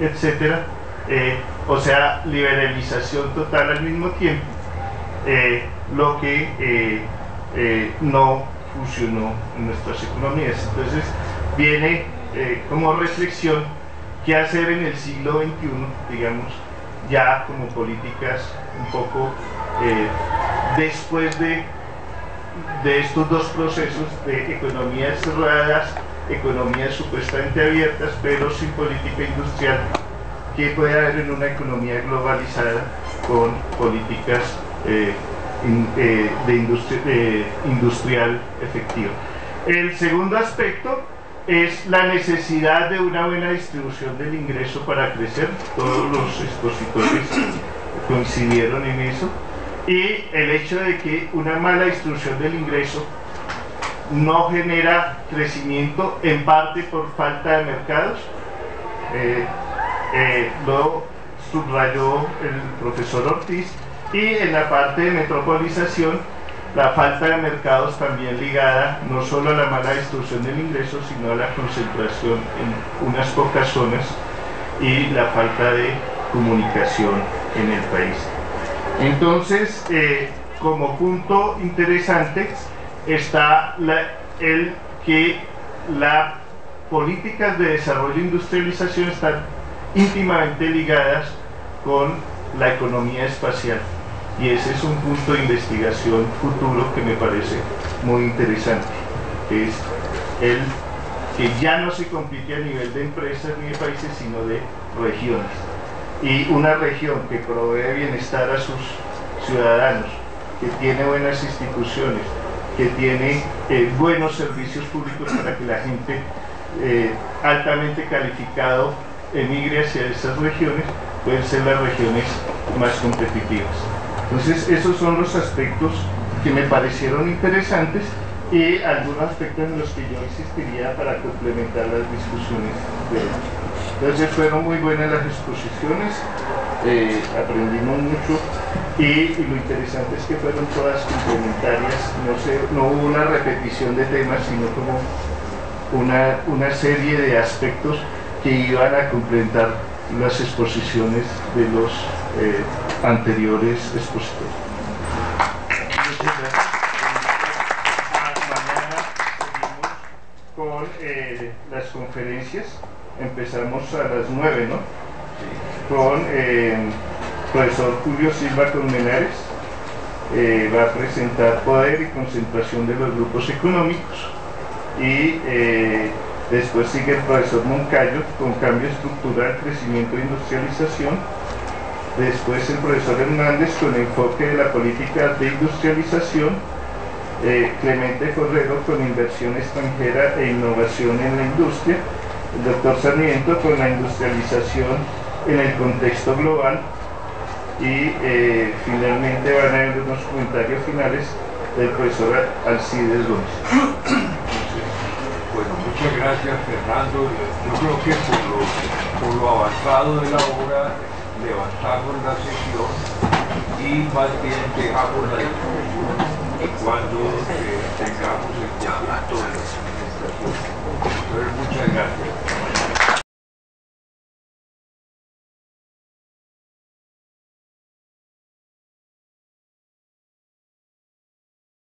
etcétera, eh, o sea, liberalización total al mismo tiempo, eh, lo que eh, no funcionó en nuestras economías. Entonces, viene como reflexión qué hacer en el siglo XXI, digamos, ya como políticas un poco después de, de estos dos procesos de economías cerradas economías supuestamente abiertas, pero sin política industrial, que puede haber en una economía globalizada con políticas eh, eh, de industrial efectiva. El segundo aspecto es la necesidad de una buena distribución del ingreso para crecer. Todos los expositores coincidieron en eso. Y el hecho de que una mala distribución del ingreso no genera crecimiento en parte por falta de mercados. Eh, eh, lo subrayó el profesor Ortiz y en la parte de metropolización la falta de mercados también ligada no solo a la mala distribución del ingreso sino a la concentración en unas pocas zonas y la falta de comunicación en el país. Entonces, eh, como punto interesante, está el que las políticas de desarrollo e industrialización están íntimamente ligadas con la economía espacial. Y ese es un punto de investigación futuro que me parece muy interesante es el que ya no se compite a nivel de empresas ni de países sino de regiones y una región que provee bienestar a sus ciudadanos que tiene buenas instituciones que tiene eh, buenos servicios públicos para que la gente eh, altamente calificado emigre hacia esas regiones, pueden ser las regiones más competitivas. Entonces, esos son los aspectos que me parecieron interesantes y algunos aspectos en los que yo insistiría para complementar las discusiones de hoy. Entonces, fueron muy buenas las exposiciones, eh, aprendimos mucho y, lo interesante es que fueron todas complementarias, no, sé, no hubo una repetición de temas, sino como una, una serie de aspectos que iban a complementar las exposiciones de los eh, anteriores expositores. Eh, las conferencias. Empezamos a las 9, ¿no? Con eh, profesor Julio Silva Colmenares eh, va a presentar poder y concentración de los grupos económicos y eh, después sigue el profesor Moncayo con cambio estructural, crecimiento e industrialización después el profesor Hernández con enfoque de la política de industrialización eh, Clemente Correro con inversión extranjera e innovación en la industria el doctor Sarmiento con la industrialización en el contexto global y eh, finalmente van a haber unos comentarios finales del profesor Alcides Gómez. Bueno, muchas gracias Fernando. Yo creo que por lo, por lo avanzado de la obra levantamos la sesión y más bien dejamos la discusión Amen.